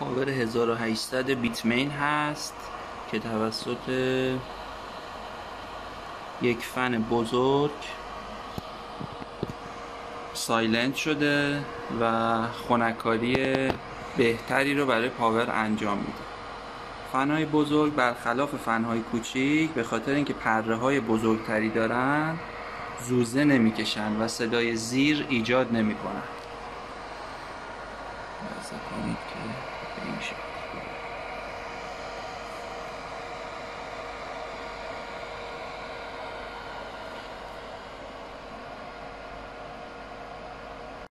power 1800 Bitmain هست که توسط یک فن بزرگ silent شده و خونکاری بهتری رو برای power انجام میده. فنهای بزرگ برخلاف فنهای کوچیک به خاطر اینکه پره های بزرگتری دارن زوزه نمی‌کشن و صدای زیر ایجاد نمی‌کنن. مزه کنید که